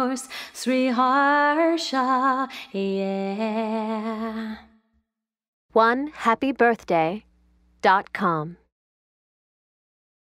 course, Sri Harsha, yeah. One happy birthday dot com.